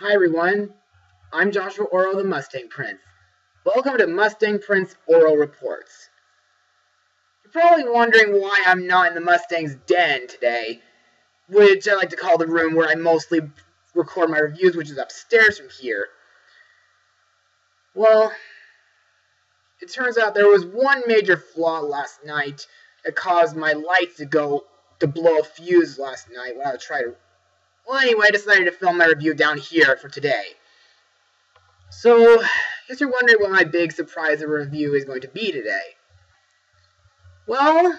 Hi everyone, I'm Joshua Orro, the Mustang Prince. Welcome to Mustang Prince Orro Reports. You're probably wondering why I'm not in the Mustang's den today, which I like to call the room where I mostly record my reviews, which is upstairs from here. Well, it turns out there was one major flaw last night that caused my lights to go to blow a fuse last night when I tried to well, anyway, I decided to film my review down here for today. So, I guess you're wondering what my big surprise of a review is going to be today. Well,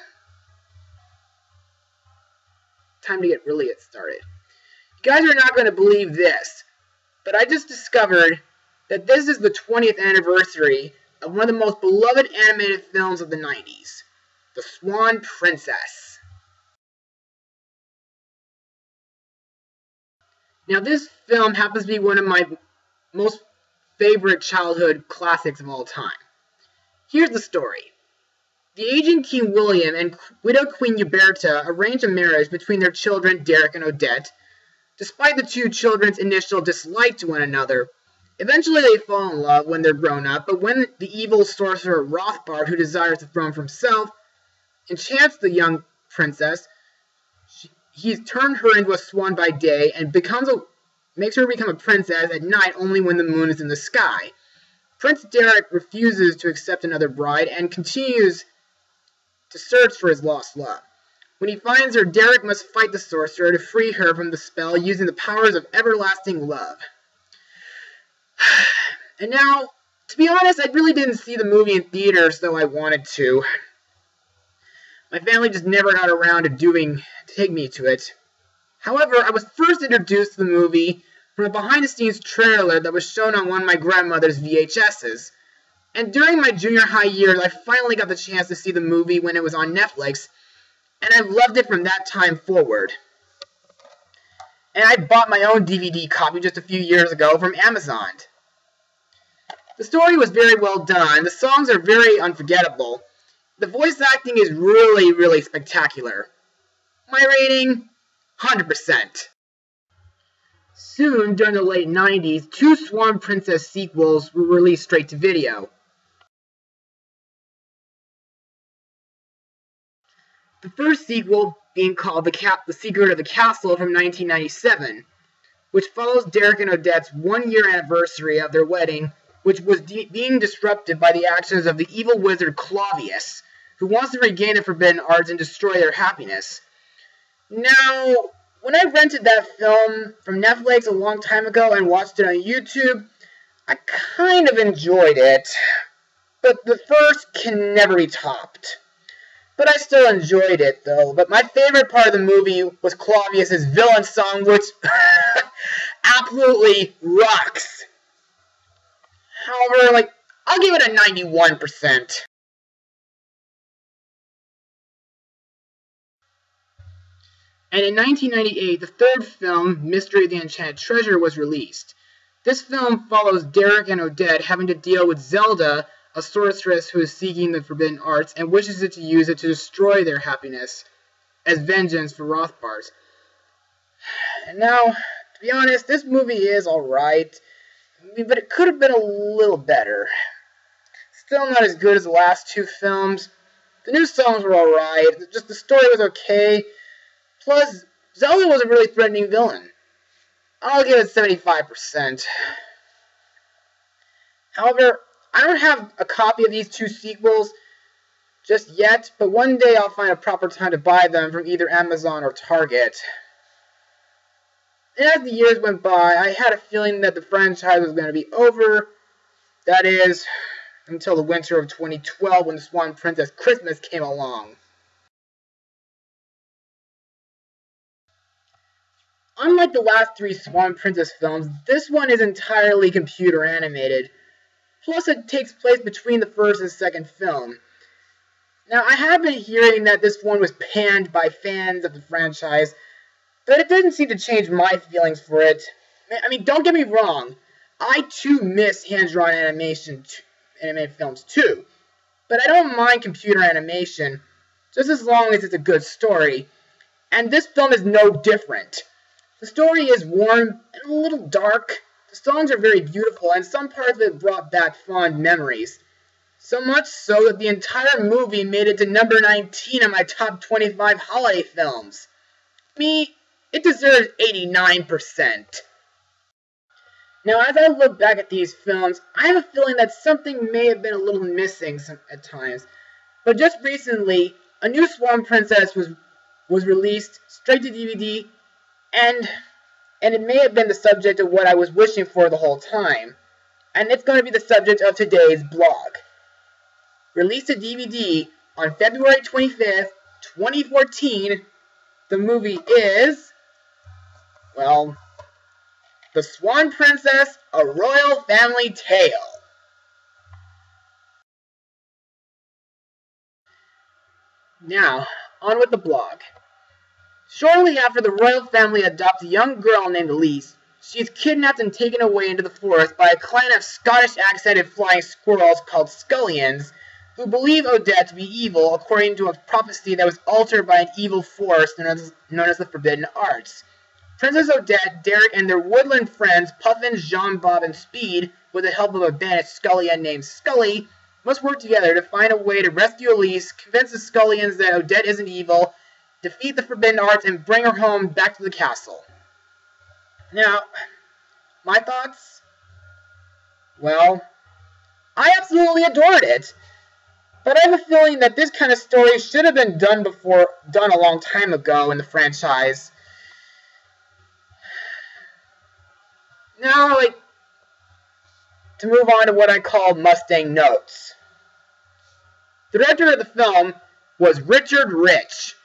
time to get really get started. You guys are not going to believe this, but I just discovered that this is the 20th anniversary of one of the most beloved animated films of the 90s, The Swan Princess. Now, this film happens to be one of my most favorite childhood classics of all time. Here's the story. The aging King William and widow Queen Huberta arrange a marriage between their children Derek and Odette. Despite the two children's initial dislike to one another, eventually they fall in love when they're grown up, but when the evil sorcerer Rothbart, who desires the throne for himself, enchants the young princess, he's turned her into a swan by day and becomes a makes her become a princess at night only when the moon is in the sky. Prince Derek refuses to accept another bride and continues to search for his lost love. When he finds her, Derek must fight the sorcerer to free her from the spell using the powers of everlasting love. And now, to be honest, I really didn't see the movie in theaters, though I wanted to. My family just never got around to doing take me to it. However, I was first introduced to the movie from a behind-the-scenes trailer that was shown on one of my grandmother's VHSs. And during my junior high years, I finally got the chance to see the movie when it was on Netflix, and I've loved it from that time forward. And I bought my own DVD copy just a few years ago from Amazon. The story was very well done, the songs are very unforgettable, the voice acting is really, really spectacular. My rating, 100%. Soon, during the late 90s, two Swan Princess sequels were released straight to video. The first sequel being called The, the Secret of the Castle from 1997, which follows Derek and Odette's one-year anniversary of their wedding, which was being disrupted by the actions of the evil wizard Clavius, who wants to regain the forbidden arts and destroy their happiness. Now, when I rented that film from Netflix a long time ago and watched it on YouTube, I kind of enjoyed it, but the first can never be topped. But I still enjoyed it, though. But my favorite part of the movie was Clavius's villain song, which absolutely rocks. However, like, I'll give it a 91%. And in 1998, the third film, Mystery of the Enchanted Treasure, was released. This film follows Derek and Odette having to deal with Zelda, a sorceress who is seeking the forbidden arts and wishes it to use it to destroy their happiness as vengeance for Rothbart. And now, to be honest, this movie is alright, but it could have been a little better. Still not as good as the last two films. The new songs were alright, just the story was okay, Plus, Zelda was a really threatening villain. I'll give it 75%. However, I don't have a copy of these two sequels just yet, but one day I'll find a proper time to buy them from either Amazon or Target. As the years went by, I had a feeling that the franchise was going to be over. That is, until the winter of 2012 when the Swan Princess Christmas came along. Unlike the last three Swan Princess films, this one is entirely computer animated. Plus, it takes place between the first and second film. Now, I have been hearing that this one was panned by fans of the franchise, but it doesn't seem to change my feelings for it. I mean, don't get me wrong, I too miss hand-drawn animation, animated films too, but I don't mind computer animation, just as long as it's a good story. And this film is no different. The story is warm and a little dark, the songs are very beautiful, and some parts of it brought back fond memories. So much so that the entire movie made it to number 19 on my top 25 holiday films. Me, it deserves 89%. Now, as I look back at these films, I have a feeling that something may have been a little missing some, at times. But just recently, a new Swan Princess was was released straight to DVD, and and it may have been the subject of what I was wishing for the whole time. And it's going to be the subject of today's blog. Released to DVD on February 25th, 2014, the movie is, well, The Swan Princess, A Royal Family Tale. Now, on with the blog. Shortly after the royal family adopts a young girl named Alise, she is kidnapped and taken away into the forest by a clan of Scottish accented flying squirrels called Scullions, who believe Odette to be evil according to a prophecy that was altered by an evil force known as, known as the Forbidden Arts. Princess Odette, Derek, and their woodland friends Puffin, Jean-Bob, and Speed, with the help of a banished Scullion named Scully, must work together to find a way to rescue Alise, convince the Scullions that Odette isn't evil, defeat the Forbidden Arts, and bring her home back to the castle. Now, my thoughts? Well, I absolutely adored it. But I have a feeling that this kind of story should have been done before, done a long time ago in the franchise. Now, like, to move on to what I call Mustang Notes. The director of the film was Richard Rich,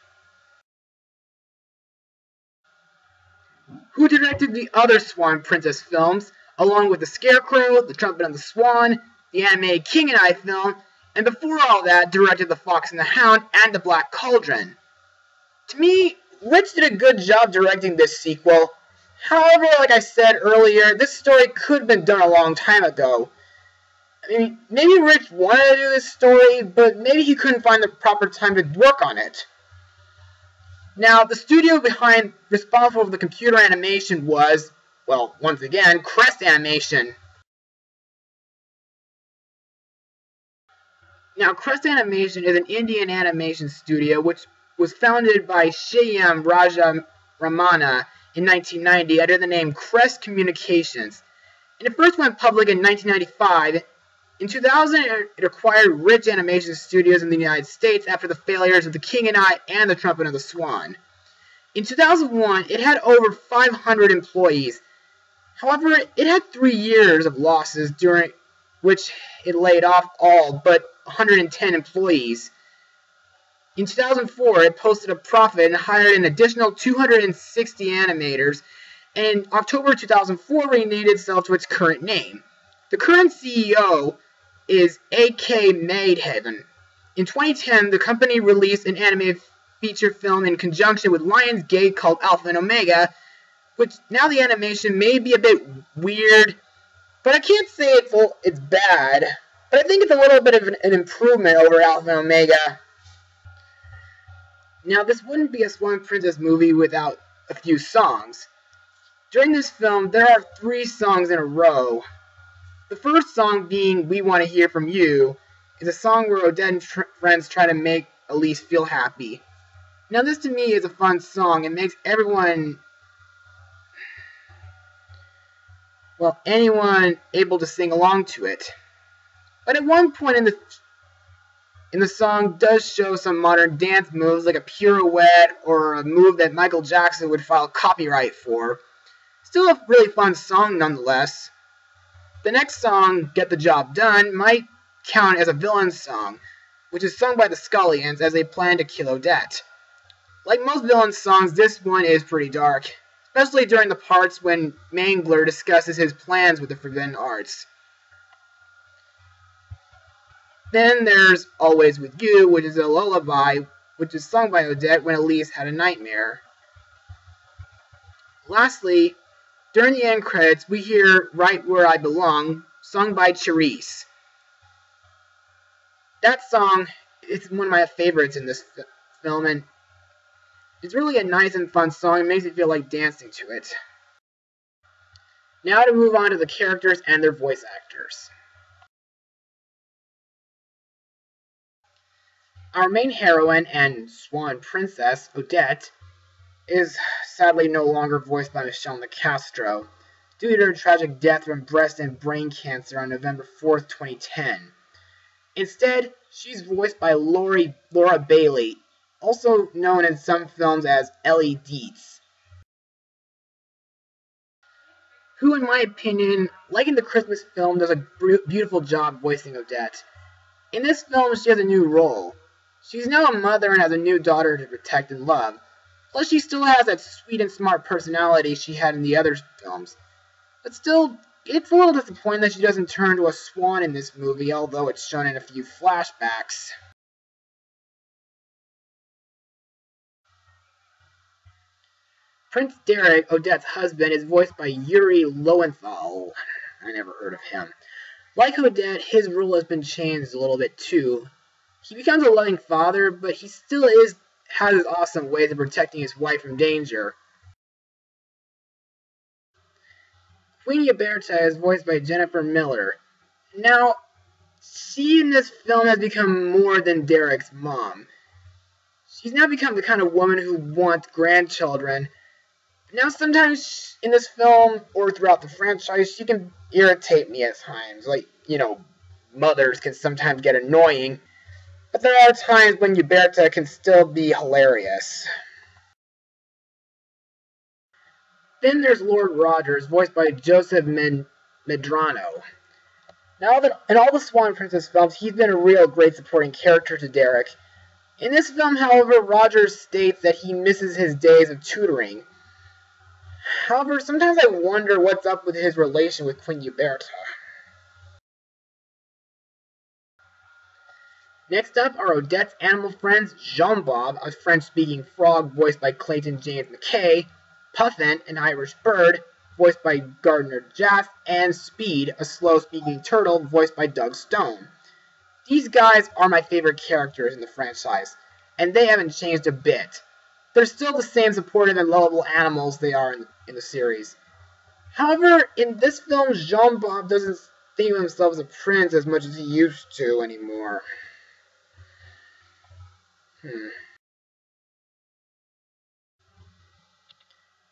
who directed the other Swan Princess films, along with The Scarecrow, The Trumpet and the Swan, the animated King and I film, and before all that, directed The Fox and the Hound and The Black Cauldron. To me, Rich did a good job directing this sequel. However, like I said earlier, this story could have been done a long time ago. I mean, maybe Rich wanted to do this story, but maybe he couldn't find the proper time to work on it. Now, the studio behind responsible for the computer animation was, well, once again, Crest Animation. Now, Crest Animation is an Indian animation studio which was founded by Shyam Raja Ramana in 1990 under the name Crest Communications. And it first went public in 1995 in 2000, it acquired Rich Animation Studios in the United States after the failures of The King and I and The Trumpet of the Swan. In 2001, it had over 500 employees. However, it had three years of losses during which it laid off all but 110 employees. In 2004, it posted a profit and hired an additional 260 animators, and October 2004 renamed itself to its current name. The current CEO is AK Madhavan. In 2010, the company released an animated feature film in conjunction with Lionsgate called Alpha and Omega, which now the animation may be a bit weird, but I can't say it's it's bad. But I think it's a little bit of an, an improvement over Alpha and Omega. Now, this wouldn't be a Swan Princess movie without a few songs. During this film, there are three songs in a row the first song being We Want to Hear From You is a song where Odette and tr- friends try to make Alise feel happy. Now, this to me is a fun song. It makes everyone, well, anyone able to sing along to it. But at one point in the in the song does show some modern dance moves like a pirouette or a move that Michael Jackson would file copyright for. Still a really fun song nonetheless. The next song, Get the Job Done, might count as a villain song, which is sung by the Scullions as they plan to kill Odette. Like most villain songs, this one is pretty dark, especially during the parts when Mangler discusses his plans with the Forbidden Arts. Then there's Always With You, which is a lullaby, which is sung by Odette when Alise had a nightmare. Lastly, during the end credits, we hear Right Where I Belong, sung by Cherise. That song is one of my favorites in this film, and it's really a nice and fun song. It makes me feel like dancing to it. Now to move on to the characters and their voice actors. Our main heroine and swan princess, Odette, is sadly no longer voiced by Michelle Nicastro due to her tragic death from breast and brain cancer on November 4th, 2010. Instead, she's voiced by Lori, Laura Bailey, also known in some films as Ellie Dietz, who, in my opinion, like in the Christmas film, does a beautiful job voicing Odette. In this film, she has a new role. She's now a mother and has a new daughter to protect and love. Plus, she still has that sweet and smart personality she had in the other films. But still, it's a little disappointing that she doesn't turn to a swan in this movie, although it's shown in a few flashbacks. Prince Derek, Odette's husband, is voiced by Yuri Lowenthal. I never heard of him. Like Odette, his role has been changed a little bit too. He becomes a loving father, but he still is has his awesome ways of protecting his wife from danger. Queen Uberta is voiced by Jennifer Miller. Now, she in this film has become more than Derek's mom. She's now become the kind of woman who wants grandchildren. Now, sometimes in this film or throughout the franchise, she can irritate me at times. Like, you know, mothers can sometimes get annoying. But there are times when Uberta can still be hilarious. Then there's Lord Rogers, voiced by Joseph Men Medrano. Now that in all the Swan Princess films, he's been a real great supporting character to Derek. In this film, however, Rogers states that he misses his days of tutoring. However, sometimes I wonder what's up with his relation with Queen Uberta. Next up are Odette's animal friends Jean Bob, a French speaking frog voiced by Clayton James McKay, Puffin, an Irish bird voiced by Gardner Jaff, and Speed, a slow speaking turtle voiced by Doug Stone. These guys are my favorite characters in the franchise, and they haven't changed a bit. They're still the same supportive and lovable animals they are in, in the series. However, in this film, Jean Bob doesn't think of himself as a prince as much as he used to anymore. Hmm.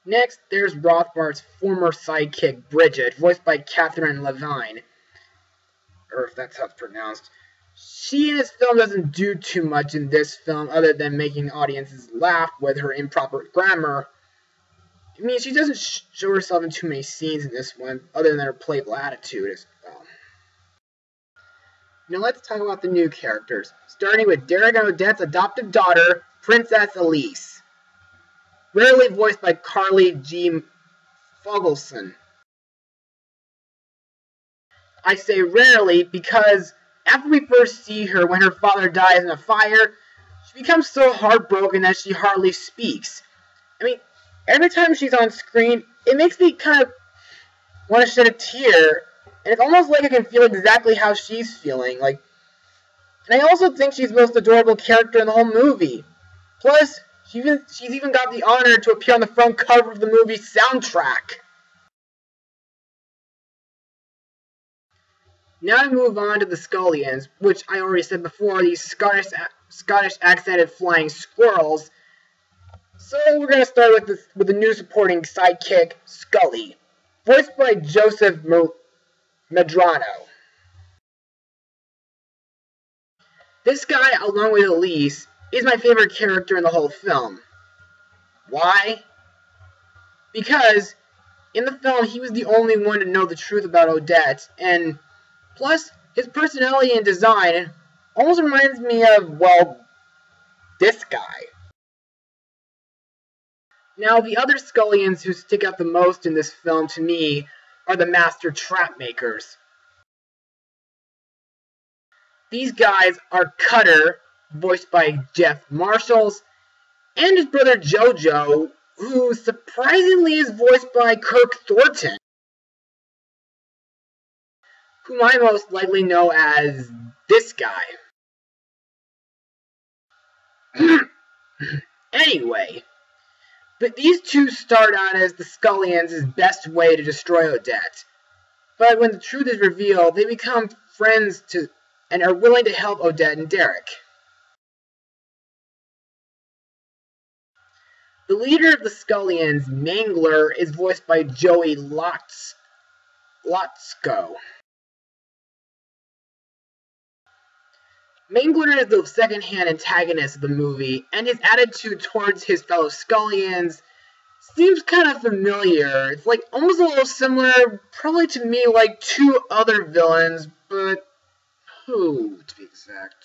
Next, there's Rothbart's former sidekick, Bridget, voiced by Catherine Levine. Or if that's how it's pronounced. She in this film doesn't do too much in this film other than making audiences laugh with her improper grammar. I mean, she doesn't show herself in too many scenes in this one, other than her playful attitude well. Now let's talk about the new characters, starting with Derek Odette's adoptive daughter, Princess Alise. Rarely voiced by Carly G. Fogelson. I say rarely because after we first see her when her father dies in a fire, she becomes so heartbroken that she hardly speaks. I mean, every time she's on screen, it makes me kind of want to shed a tear and it's almost like I can feel exactly how she's feeling. Like, and I also think she's the most adorable character in the whole movie. Plus, she even, she's even got the honor to appear on the front cover of the movie's soundtrack. Now to move on to the Scullions, which I already said before, these Scottish Scottish accented flying squirrels. So we're gonna start with the with the new supporting sidekick, Scully, voiced by Joseph Mer Medrano. This guy, along with Alise, is my favorite character in the whole film. Why? Because in the film, he was the only one to know the truth about Odette, and plus, his personality and design almost reminds me of, well, this guy. Now, the other Scullions who stick out the most in this film to me are the master trap makers. These guys are Cutter, voiced by Jeff Marshalls, and his brother Jojo, who surprisingly is voiced by Kirk Thornton, whom I most likely know as this guy. anyway, But these two start out as the Scullions' best way to destroy Odette. But when the truth is revealed, they become friends to and are willing to help Odette and Derek. The leader of the Scullions, Mangler, is voiced by Joey Lotz, Lotsko. Mangler is the second-hand antagonist of the movie, and his attitude towards his fellow Scullions seems kind of familiar. It's like almost a little similar, probably to me, like two other villains, but who, to be exact?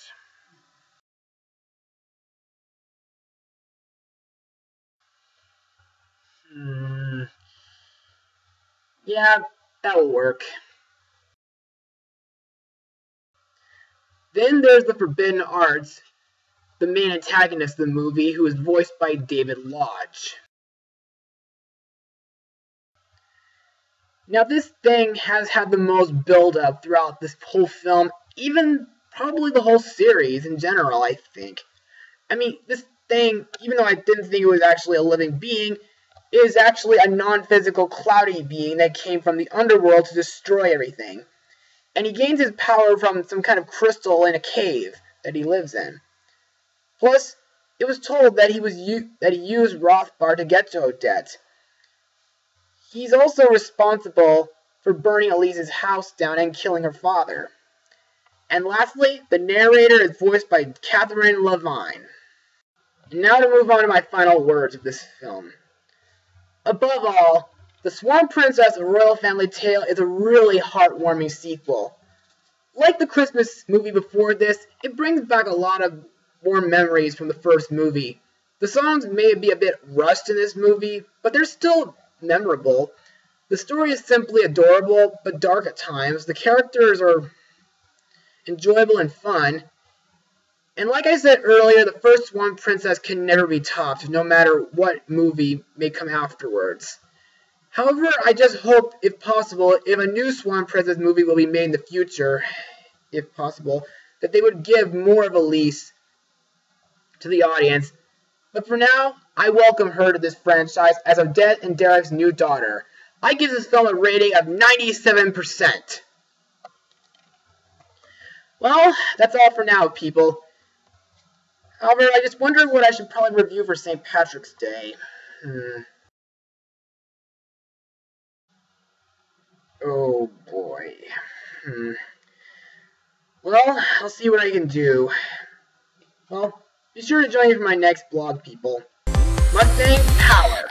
Hmm. Yeah, that will work. Then there's the Forbidden Arts, the main antagonist of the movie, who is voiced by David Lodge. Now, this thing has had the most build up throughout this whole film, even probably the whole series in general, I think. I mean, this thing, even though I didn't think it was actually a living being, is actually a non physical cloudy being that came from the underworld to destroy everything and he gains his power from some kind of crystal in a cave that he lives in. Plus, it was told that he was that he used Rothbart to get to Odette. He's also responsible for burning Alise's house down and killing her father. And lastly, the narrator is voiced by Catherine Levine. And now to move on to my final words of this film. Above all, the Swan Princess A Royal Family Tale is a really heartwarming sequel. Like the Christmas movie before this, it brings back a lot of warm memories from the first movie. The songs may be a bit rushed in this movie, but they're still memorable. The story is simply adorable, but dark at times. The characters are enjoyable and fun. And like I said earlier, the first Swan Princess can never be topped, no matter what movie may come afterwards. However, I just hope, if possible, if a new Swan Princess movie will be made in the future, if possible, that they would give more of Alise to the audience. But for now, I welcome her to this franchise as Odette and Derek's new daughter. I give this film a rating of 97%. Well, that's all for now, people. However, I just wonder what I should probably review for St. Patrick's Day. Hmm. Oh boy. Hmm. Well, I'll see what I can do. Well, be sure to join me for my next blog, people. Mustang Power!